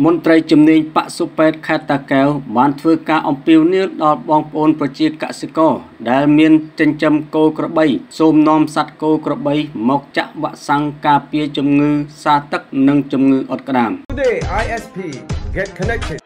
មន្ត្រីជំនាញបសុពេទ្យខេត្តតាកែវបានធ្វើការអំពាវនាវដល់បងប្អូនប្រជាកសិករដែលមានចិញ្ចឹមគោក្របី សូមនាំសត្វគោក្របីមកចាក់វ៉ាក់សាំងការពារជំងឺសាទឹកនិងជំងឺអុតក្តាម Today ISP get connected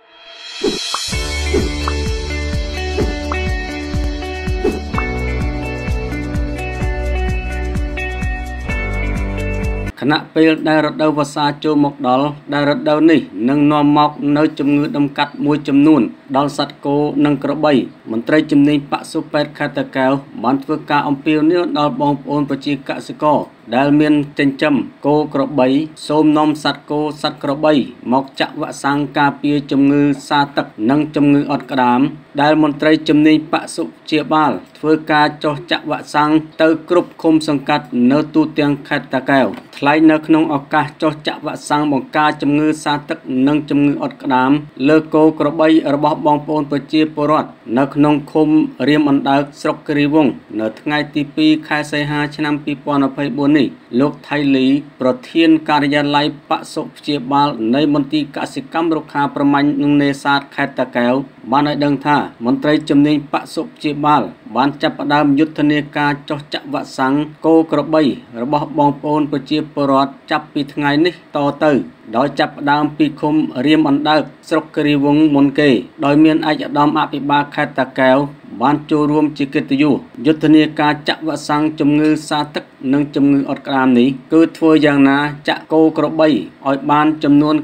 ខណៈពេលដែលរដូវវស្សាចូលមកដល់ដែលរដូវនេះនឹងនាំមកនៅជំងឺដំកាត់មួយចំនួន ដល់សត្វគោនិងក្របី មន្ត្រីជំនាញបសុពេទ្យខេត្តតាកែវបានធ្វើការអំពាវនាវដល់បងប្អូនប្រជាកសិករ ដែលមានចិញ្ចឹមគោក្របី សូមនាំសត្វគោសត្វក្របី មកចាក់វ៉ាក់សាំងការពារជំងឺសាទឹកនិងជំងឺអុតក្តាម ដែលមន្ត្រីជំនាញបសុជាបាល ធ្វើការចុះចាក់វ៉ាក់សាំងទៅគ្រប់ឃុំសង្កាត់នៅទូទាំងខេត្តតាកែវថ្លែងនៅក្នុងឱកាសចុះចាក់វ៉ាក់សាំងបង្ការជំងឺសាទឹកនិងជំងឺអុតក្តាមលើគោក្របីរបស់បងប្អូនប្រជាពលរដ្ឋនៅក្នុងឃុំរៀមអណ្ដើកស្រុកគិរីវង្សនៅថ្ងៃទី2ខែសីហាឆ្នាំ2024នេះលោកថៃលី ប្រធានការិយាល័យបសុព្យាបាលនៃមន្ទីរកសិកម្មរុក្ខាប្រមាញ់និងនេសាទខេត្តតាកែវបានឲ្យដឹងថាមន្ត្រីជំនាញបសុព្យាបាល បានចាប់ផ្ដើមយុទ្ធនាការចុះចាក់វ៉ាក់សាំងគោក្របី របស់បងប្អូនប្រជាពលរដ្ឋចាប់ពីថ្ងៃនេះតទៅដោយចាប់ផ្ដើមពីឃុំរៀមអណ្ដើកស្រុកគិរីវង្សមុនគេ ដោយមានឯកឧត្តមអភិបាលខេត្តតាកែវ បានចូលរួមជាកិត្តិយសយុទ្ធនាការចាក់វ៉ាក់សាំងជំងឺសាទឹកនិងជំងឺអុតក្តាមនេះគឺធ្វើយ៉ាងណាចាក់គោក្របីឲ្យបានចំនួន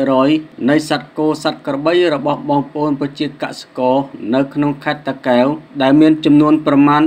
90%នៃសត្វគោសត្វក្របីរបស់បងប្អូនប្រជាកសិករនៅក្នុងខេត្តតាកែវដែលមានចំនួនប្រមាណ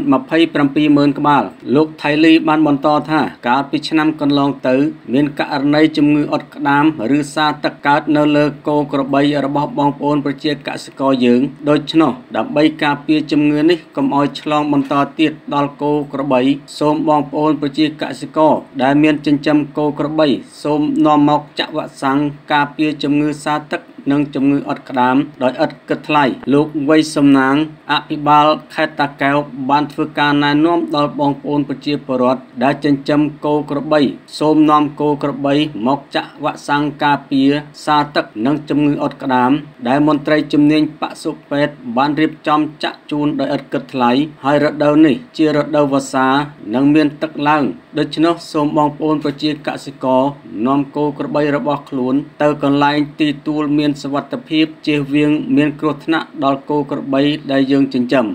270,000ក្បាល លោកថៃលីបានបន្តថាកាលពីឆ្នាំកន្លងទៅ មានករណីជំងឺអុតក្តាមឬសាទឹកកើតនៅលើគោក្របីរបស់បងប្អូនប្រជាកសិករយើងដូច្នោះដើម្បីការពារជំងឺនេះកុំឲ្យឆ្លងបន្តទៀតដល់គោក្របី សូមបងប្អូនប្រជាកសិករដែលមានចិញ្ចឹមគោក្របី សូមនាំមកចាក់វ៉ាក់សាំងការពារជំងឺសាទឹក និងជំងឺអុតក្តាមដោយឥតគិតថ្លៃលោកវ័យសំណាងអភិបាលខេត្តតាកែវបានធ្វើការណែនាំដល់បងប្អូនប្រជាពលរដ្ឋដែលចិញ្ចឹមគោក្របី សូមនាំគោក្របី មកចាក់វ៉ាក់សាំងការពារសាទឹកនិងជំងឺអុតក្តាម ដែលមន្ត្រីជំនាញបសុពេទ្យបានរៀបចំចាក់ជូនដោយឥតគិតថ្លៃហើយរដូវនេះជារដូវវស្សានិងមានទឹកឡើងដូច្នោះសូមបងប្អូនប្រជាកសិករនាំគោក្របីរបស់ខ្លួន ទៅកន្លែងទីទួលមានសវត្ថភាពជៀសវាងមានគ្រោះថ្នាក់ដល់គោក្របីដែលយើងចិញ្ចឹម